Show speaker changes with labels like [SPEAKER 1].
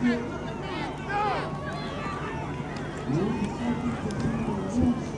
[SPEAKER 1] Thank you.